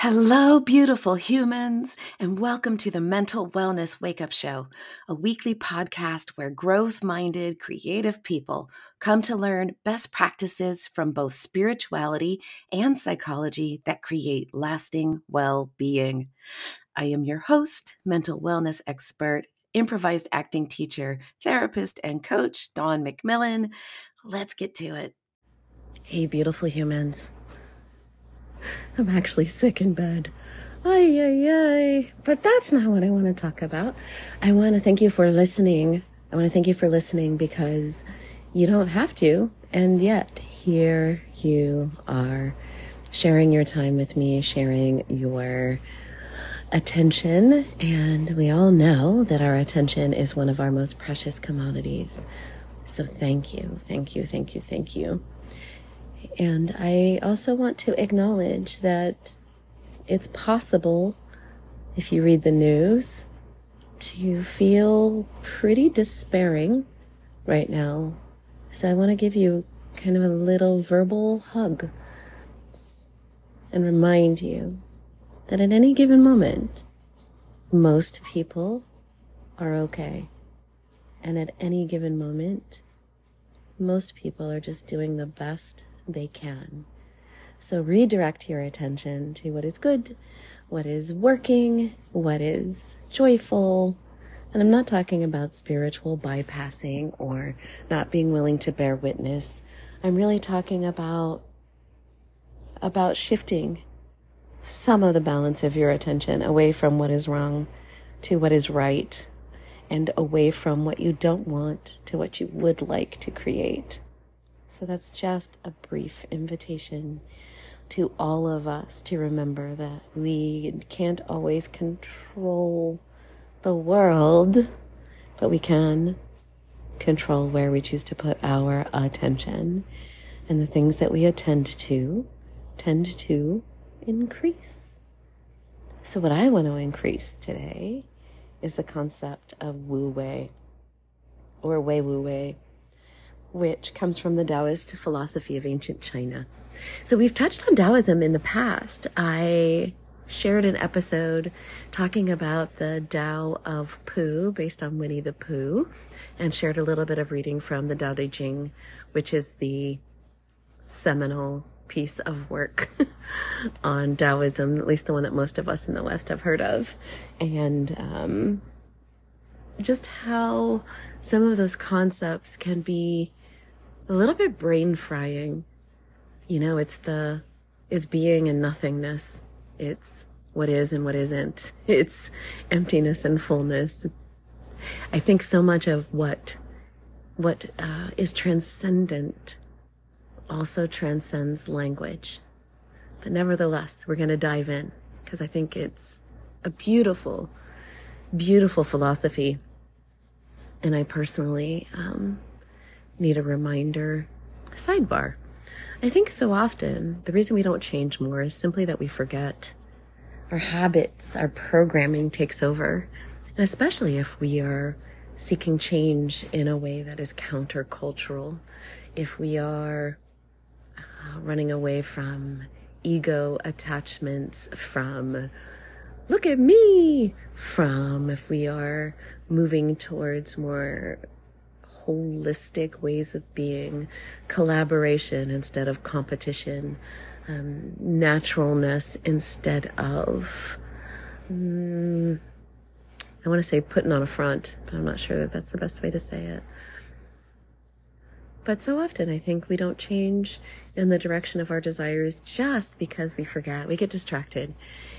Hello, beautiful humans, and welcome to the Mental Wellness Wake Up Show, a weekly podcast where growth minded, creative people come to learn best practices from both spirituality and psychology that create lasting well being. I am your host, mental wellness expert, improvised acting teacher, therapist, and coach, Dawn McMillan. Let's get to it. Hey, beautiful humans. I'm actually sick in bed. Ay, ay, ay. But that's not what I want to talk about. I want to thank you for listening. I want to thank you for listening because you don't have to. And yet, here you are sharing your time with me, sharing your attention. And we all know that our attention is one of our most precious commodities. So thank you, thank you, thank you, thank you. And I also want to acknowledge that it's possible, if you read the news, to feel pretty despairing right now. So I want to give you kind of a little verbal hug and remind you that at any given moment, most people are okay. And at any given moment, most people are just doing the best they can. So redirect your attention to what is good, what is working, what is joyful. And I'm not talking about spiritual bypassing or not being willing to bear witness. I'm really talking about about shifting some of the balance of your attention away from what is wrong to what is right and away from what you don't want to what you would like to create. So that's just a brief invitation to all of us to remember that we can't always control the world, but we can control where we choose to put our attention. And the things that we attend to tend to increase. So, what I want to increase today is the concept of Wu Wei or Wei Wu Wei which comes from the Taoist philosophy of ancient China. So we've touched on Taoism in the past. I shared an episode talking about the Tao of Pooh based on Winnie the Pooh and shared a little bit of reading from the Tao Te Ching, which is the seminal piece of work on Taoism, at least the one that most of us in the West have heard of. And um, just how some of those concepts can be a little bit brain frying. You know, it's the, it's being and nothingness. It's what is and what isn't. It's emptiness and fullness. I think so much of what, what uh, is transcendent also transcends language. But nevertheless, we're going to dive in because I think it's a beautiful, beautiful philosophy. And I personally um, need a reminder. Sidebar. I think so often the reason we don't change more is simply that we forget. Our habits, our programming takes over. And especially if we are seeking change in a way that is countercultural, if we are uh, running away from ego attachments, from look at me, from if we are moving towards more holistic ways of being, collaboration instead of competition, um, naturalness instead of, um, I want to say putting on a front, but I'm not sure that that's the best way to say it. But so often I think we don't change in the direction of our desires just because we forget. We get distracted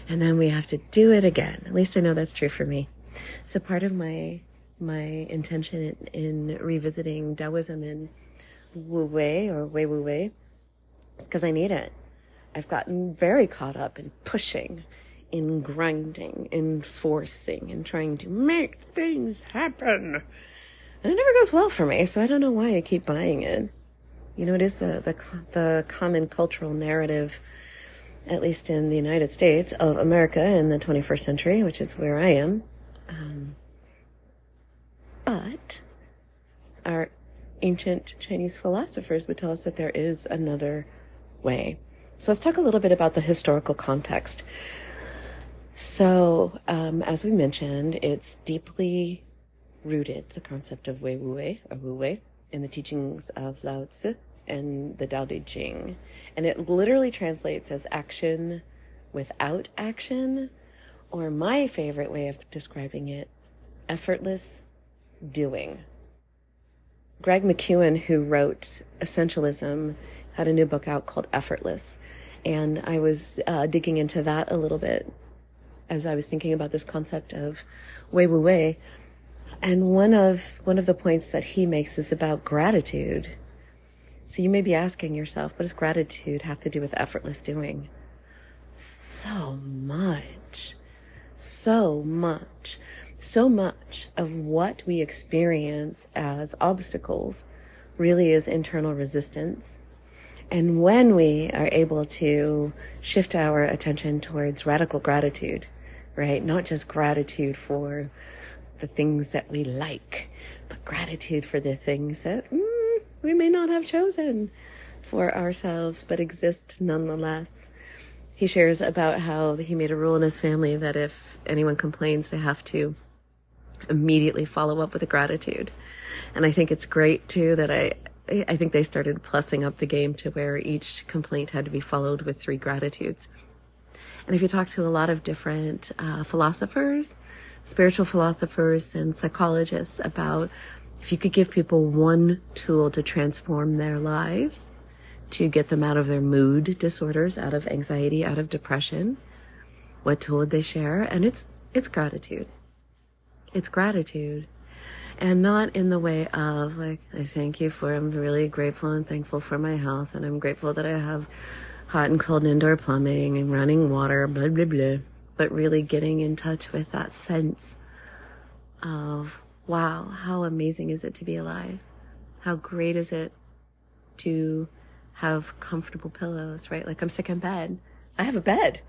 and then we have to do it again. At least I know that's true for me. So part of my my intention in, in revisiting Taoism in Wu Wei or Wei Wu Wei is because I need it. I've gotten very caught up in pushing, in grinding, in forcing, and trying to make things happen. And it never goes well for me, so I don't know why I keep buying it. You know, it is the, the, the common cultural narrative, at least in the United States, of America in the 21st century, which is where I am. Um, but our ancient Chinese philosophers would tell us that there is another way. So let's talk a little bit about the historical context. So, um, as we mentioned, it's deeply rooted, the concept of Wei Wu Wei, or Wu Wei, in the teachings of Lao Tzu and the Tao Te Ching. And it literally translates as action without action, or my favorite way of describing it, effortless doing. Greg McKeown, who wrote Essentialism, had a new book out called Effortless. And I was uh, digging into that a little bit as I was thinking about this concept of Wei Wu Wei. And one of one of the points that he makes is about gratitude. So you may be asking yourself, what does gratitude have to do with effortless doing? So much. So much. So much of what we experience as obstacles really is internal resistance. And when we are able to shift our attention towards radical gratitude, right? Not just gratitude for the things that we like, but gratitude for the things that mm, we may not have chosen for ourselves, but exist nonetheless. He shares about how he made a rule in his family that if anyone complains, they have to immediately follow up with a gratitude. And I think it's great too that I, I think they started plussing up the game to where each complaint had to be followed with three gratitudes. And if you talk to a lot of different uh, philosophers, spiritual philosophers, and psychologists about if you could give people one tool to transform their lives, to get them out of their mood disorders, out of anxiety, out of depression, what tool would they share? And it's it's gratitude. It's gratitude. And not in the way of like, I thank you for, I'm really grateful and thankful for my health, and I'm grateful that I have hot and cold indoor plumbing and running water, blah, blah, blah. But really getting in touch with that sense of, wow, how amazing is it to be alive? How great is it to have comfortable pillows, right? Like I'm sick in bed. I have a bed.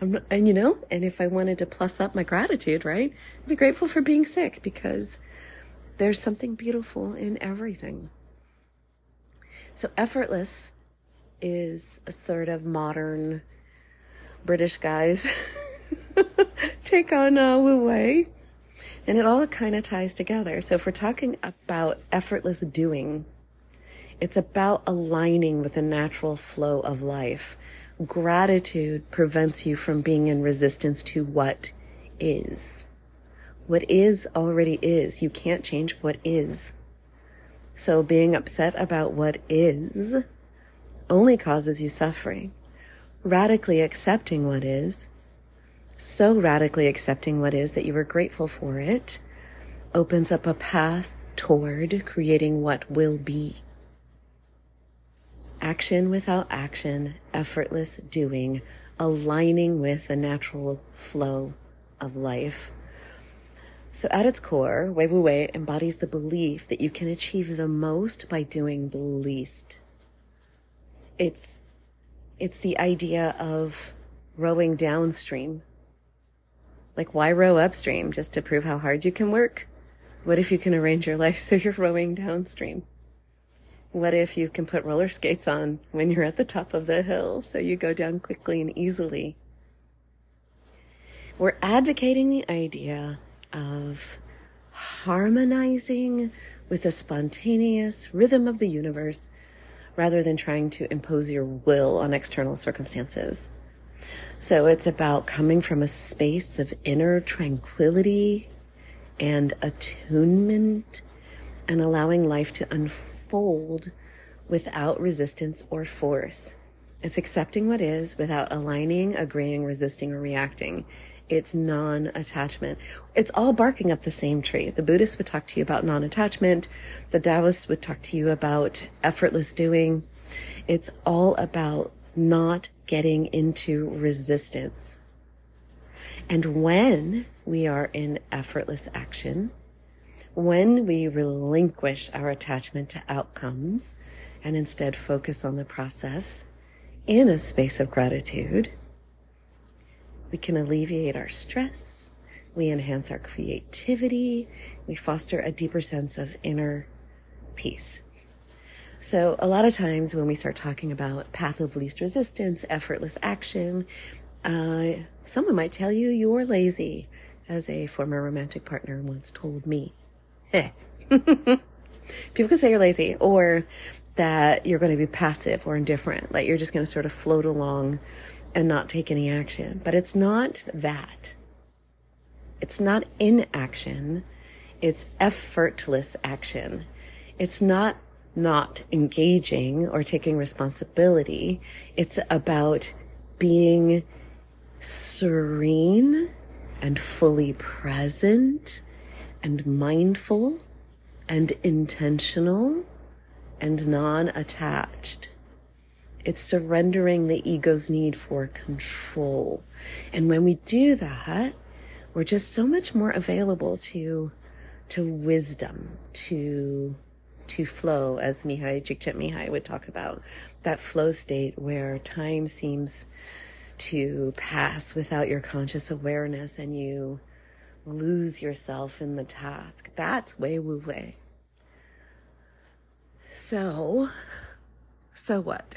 I'm, and you know, and if I wanted to plus up my gratitude, right? I'd be grateful for being sick because there's something beautiful in everything. So effortless is a sort of modern British guys take on uh, Wu Wei. And it all kind of ties together. So if we're talking about effortless doing, it's about aligning with the natural flow of life. Gratitude prevents you from being in resistance to what is. What is already is. You can't change what is. So being upset about what is only causes you suffering. Radically accepting what is, so radically accepting what is that you are grateful for it, opens up a path toward creating what will be. Action without action, effortless doing, aligning with the natural flow of life. So, at its core, Wei Wu Wei embodies the belief that you can achieve the most by doing the least it's it's the idea of rowing downstream. Like why row upstream just to prove how hard you can work? What if you can arrange your life so you're rowing downstream? What if you can put roller skates on when you're at the top of the hill so you go down quickly and easily? We're advocating the idea of harmonizing with the spontaneous rhythm of the universe rather than trying to impose your will on external circumstances. So it's about coming from a space of inner tranquility and attunement and allowing life to unfold without resistance or force. It's accepting what is without aligning, agreeing, resisting, or reacting. It's non attachment. It's all barking up the same tree. The Buddhists would talk to you about non attachment, the Taoists would talk to you about effortless doing. It's all about not getting into resistance. And when we are in effortless action, when we relinquish our attachment to outcomes and instead focus on the process in a space of gratitude, we can alleviate our stress. We enhance our creativity. We foster a deeper sense of inner peace. So, a lot of times when we start talking about path of least resistance, effortless action, uh, someone might tell you you're lazy, as a former romantic partner once told me. Eh. People can say you're lazy or that you're going to be passive or indifferent, like you're just going to sort of float along and not take any action. But it's not that. It's not inaction, it's effortless action. It's not not engaging or taking responsibility. It's about being serene and fully present and mindful and intentional and non attached. It's surrendering the ego's need for control. And when we do that, we're just so much more available to, to wisdom, to, to flow, as Mihaly Csikszentmihalyi would talk about, that flow state where time seems to pass without your conscious awareness and you lose yourself in the task. That's Wei Wu Wei. So, so what?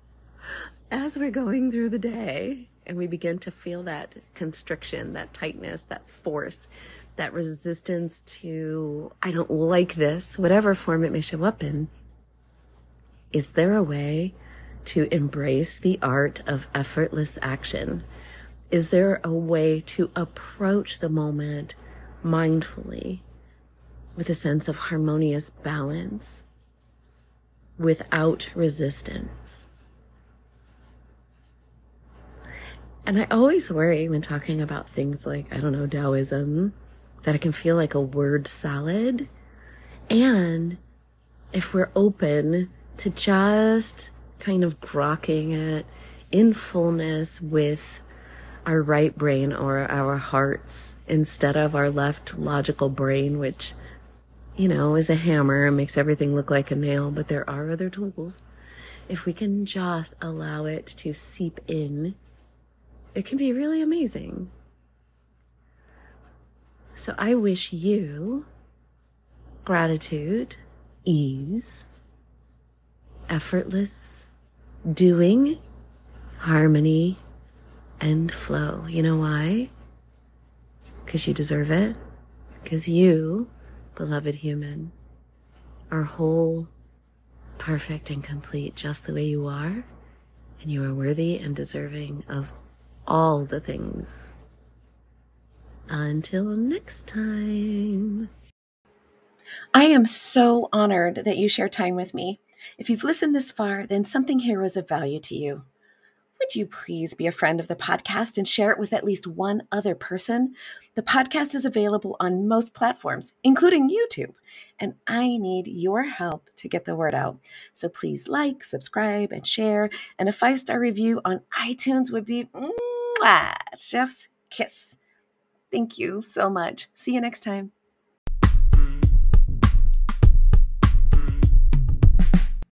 As we're going through the day and we begin to feel that constriction, that tightness, that force, that resistance to, I don't like this, whatever form it may show up in, is there a way to embrace the art of effortless action? Is there a way to approach the moment mindfully with a sense of harmonious balance without resistance? And I always worry when talking about things like, I don't know, Taoism, that it can feel like a word salad. And if we're open to just kind of grokking it in fullness with our right brain or our hearts instead of our left logical brain, which, you know, is a hammer and makes everything look like a nail, but there are other tools. If we can just allow it to seep in, it can be really amazing. So I wish you gratitude, ease, effortless doing, harmony, and flow. You know why? Because you deserve it. Because you, beloved human, are whole, perfect, and complete just the way you are. And you are worthy and deserving of all the things. Until next time. I am so honored that you share time with me. If you've listened this far, then something here was of value to you. Would you please be a friend of the podcast and share it with at least one other person? The podcast is available on most platforms, including YouTube, and I need your help to get the word out. So please like, subscribe, and share. And a five star review on iTunes would be mwah, chef's kiss. Thank you so much. See you next time.